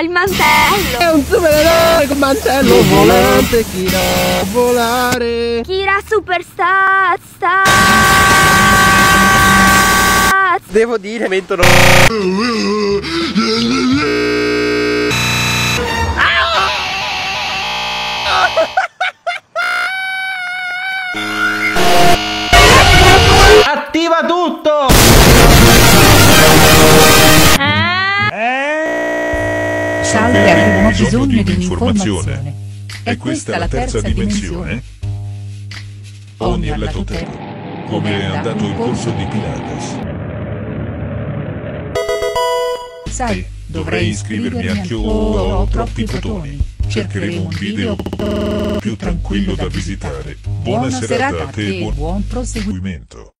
Il mantello. È un supereroe con mantello volante, Kira volare. Kira Superstar. Star. Devo dire, mentono. Salve, abbiamo bisogno di un'informazione. È questa la terza dimensione? Ogni alla totale. Come è andato il corso di Pilates? Sai, Dovrei iscrivermi anch'io ho troppi protoni. Cercheremo un video più tranquillo da visitare. Buona serata a te e buon proseguimento.